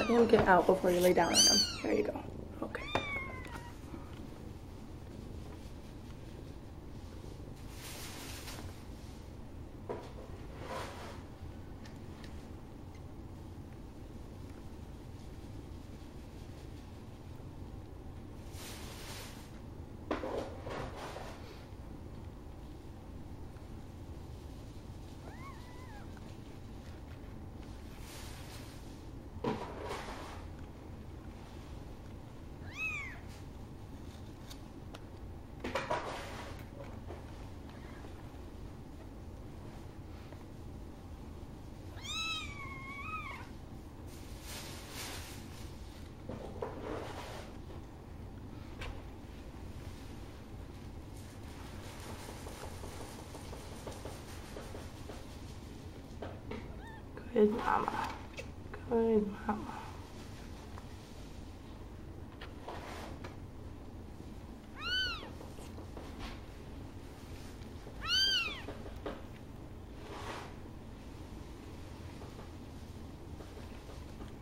let him get out before you lay down on him. There you go. 可以拿吗可以拿吗